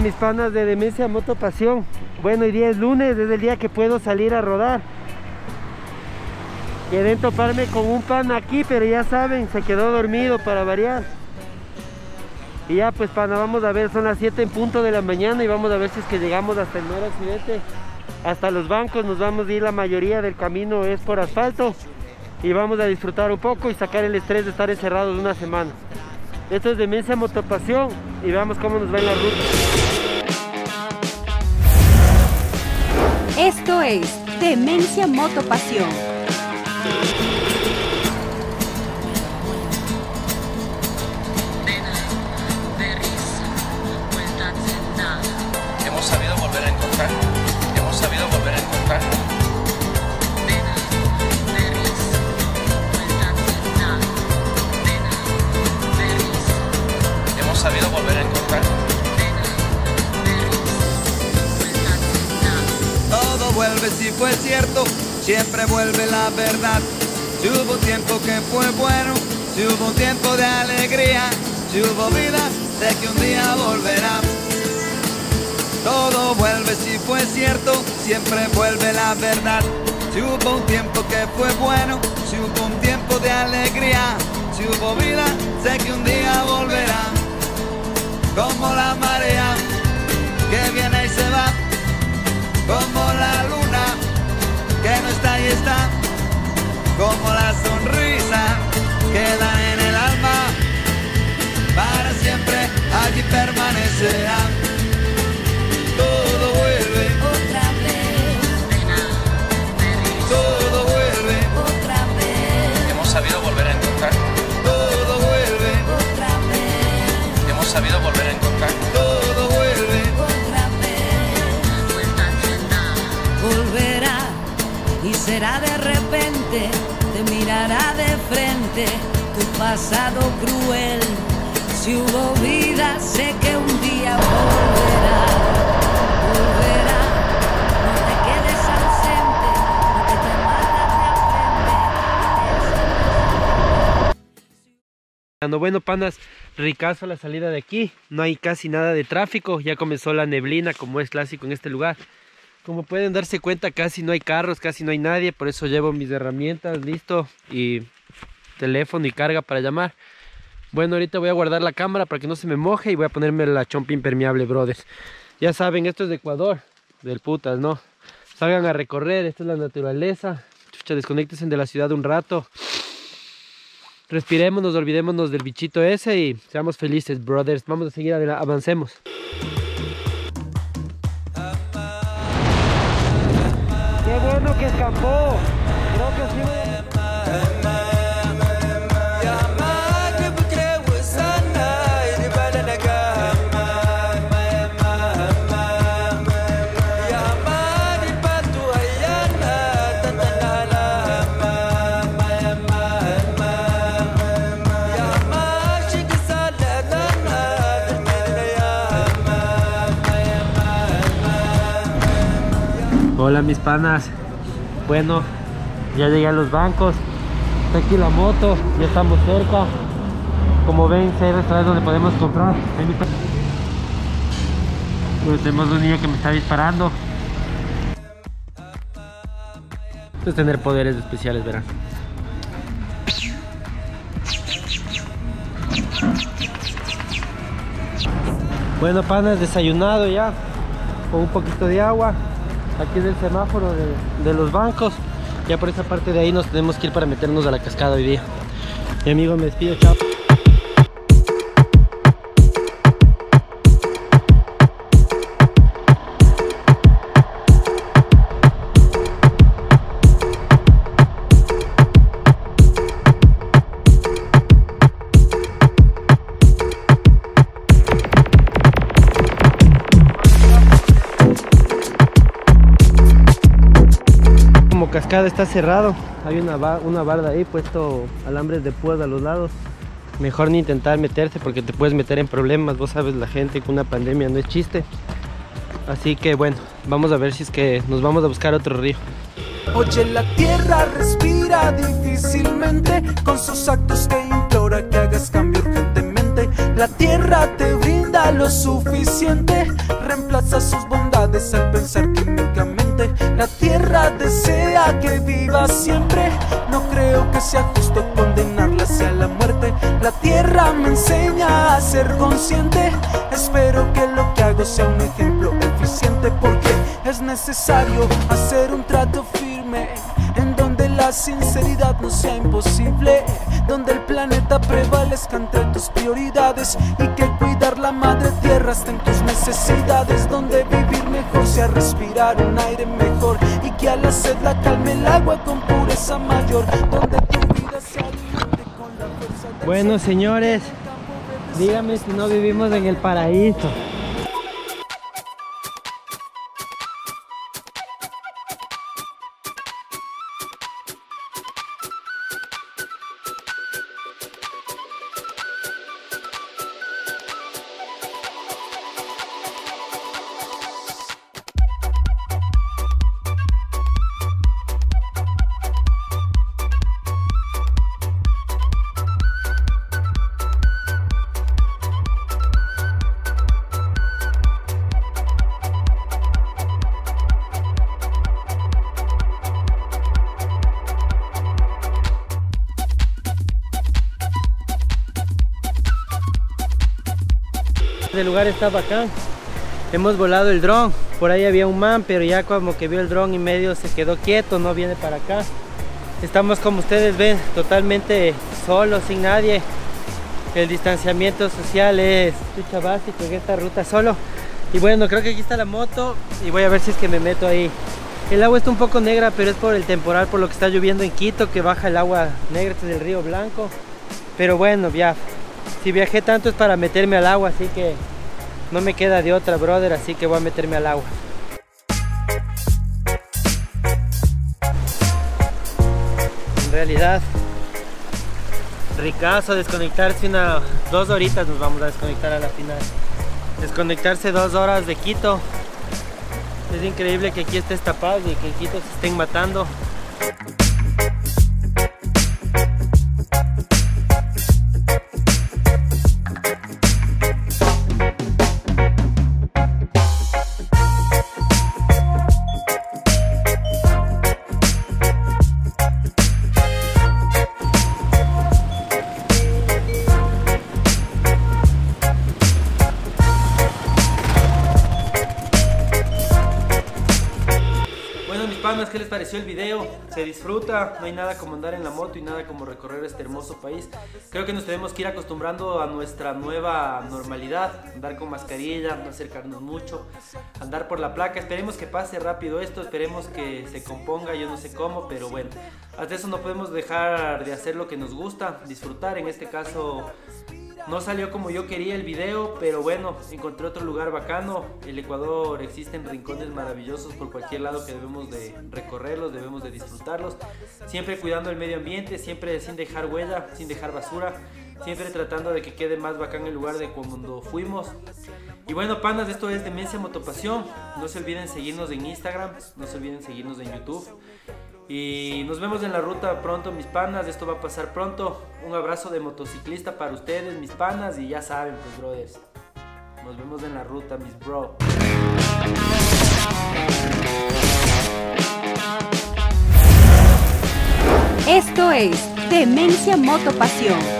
Mis panas de Demencia Moto Pasión. Bueno, hoy día es lunes, es el día que puedo salir a rodar. Quieren toparme con un pan aquí, pero ya saben, se quedó dormido para variar. Y ya pues pana, vamos a ver, son las 7 en punto de la mañana y vamos a ver si es que llegamos hasta el occidente Hasta los bancos nos vamos a ir, la mayoría del camino es por asfalto. Y vamos a disfrutar un poco y sacar el estrés de estar encerrados una semana. Esto es Demencia Motopasión y veamos cómo nos va en la ruta. Esto es Demencia Motopasión. Hemos sabido volver a encontrar. Hemos sabido volver a encontrar. Vuelve si fue cierto, siempre vuelve la verdad. Si hubo tiempo que fue bueno, si hubo tiempo de alegría, si hubo vida, sé que un día volverá. Todo vuelve si fue cierto, siempre vuelve la verdad. Si hubo un tiempo que fue bueno, si hubo un tiempo de alegría, si hubo vida, sé que un día volverá. Como la marea que viene y se va, como la luna que no está y está, como la sonrisa que da en el alma, para siempre allí permanecerá. Todo vuelve, Otra vez, todo vuelve, otra vez, Hemos sabido de repente, te mirará de frente tu pasado cruel. Si hubo vida, sé que un día volverá. Volverá, no te quedes ausente, lo que te mata te aprende. No, bueno, panas, ricazo la salida de aquí. No hay casi nada de tráfico. Ya comenzó la neblina, como es clásico en este lugar. Como pueden darse cuenta, casi no hay carros, casi no hay nadie. Por eso llevo mis herramientas, listo. Y teléfono y carga para llamar. Bueno, ahorita voy a guardar la cámara para que no se me moje. Y voy a ponerme la chompa impermeable, brothers. Ya saben, esto es de Ecuador. Del putas, ¿no? Salgan a recorrer, esta es la naturaleza. Chucha, desconéctense de la ciudad un rato respiremos, nos olvidémonos del bichito ese y seamos felices, brothers. Vamos a seguir adelante, avancemos. Que. Creo que sí. Hola mis panas. Bueno, ya llegué a los bancos. Está aquí la moto, ya estamos cerca. Como ven, hay restaurantes donde podemos comprar. Pues tenemos un niño que me está disparando. Esto es tener poderes especiales, verán. Bueno, panas, desayunado ya. Con un poquito de agua. Aquí es el semáforo de, de los bancos. Ya por esa parte de ahí nos tenemos que ir para meternos a la cascada hoy día. Mi amigo me despido, chao. Cascada está cerrado, hay una, ba- una barda ahí, puesto alambres de púas a los lados. Mejor ni intentar meterse porque te puedes meter en problemas. Vos sabes, la gente con una pandemia no es chiste. Así que bueno, vamos a ver si es que nos vamos a buscar otro río. Oye, la tierra respira difícilmente con sus actos que implora que hagas cambio urgentemente. La tierra te brinda lo suficiente. Reemplaza sus bondades al pensar químicamente. La tierra desea que viva siempre. No creo que sea justo condenarla hacia la muerte. La tierra me enseña a ser consciente. Espero que lo que hago sea un ejemplo eficiente porque es necesario hacer un trato firme en donde la sinceridad no sea imposible, donde el planeta prevalezca entre tus prioridades y que cuidar la madre tierra esté en tus necesidades, donde vivir mejor sea respirar un aire mejor y que a calme el agua con pureza mayor, donde tu vida se alimente con la fuerza del Bueno, señores, dígame si no vivimos en el paraíso. Este lugar está bacán. Hemos volado el dron. Por ahí había un man, pero ya como que vio el dron y medio se quedó quieto, no viene para acá. Estamos como ustedes ven, totalmente solos, sin nadie. El distanciamiento social es chucha básico en esta ruta solo. Y bueno, creo que aquí está la moto y voy a ver si es que me meto ahí. El agua está un poco negra, pero es por el temporal, por lo que está lloviendo en Quito, que baja el agua negra este del río Blanco. Pero bueno, ya, si viajé tanto es para meterme al agua, así que no me queda de otra, brother, así que voy a meterme al agua. En realidad, ricazo desconectarse una, dos horitas nos vamos a desconectar a la final. Desconectarse dos horas de Quito. Es increíble que aquí estés tapado y que en Quito se estén matando. ¿Qué les pareció el video? Se disfruta, no hay nada como andar en la moto y nada como recorrer este hermoso país. Creo que nos tenemos que ir acostumbrando a nuestra nueva normalidad, andar con mascarilla, no acercarnos mucho, andar por la placa. Esperemos que pase rápido esto, esperemos que se componga, yo no sé cómo, pero bueno, hasta eso no podemos dejar de hacer lo que nos gusta, disfrutar. En este caso, no salió como yo quería el video, pero bueno, encontré otro lugar bacano. El Ecuador existen rincones maravillosos por cualquier lado que debemos de recorrerlos, debemos de disfrutarlos. Siempre cuidando el medio ambiente, siempre sin dejar huella, sin dejar basura. Siempre tratando de que quede más bacán el lugar de cuando fuimos. Y bueno, panas, esto es Demencia Motopasión. No se olviden seguirnos en Instagram, no se olviden seguirnos en YouTube. Y nos vemos en la ruta pronto, mis panas. Esto va a pasar pronto. Un abrazo de motociclista para ustedes, mis panas. Y ya saben, pues, brothers. Nos vemos en la ruta, mis bro. Esto es Demencia Motopasión.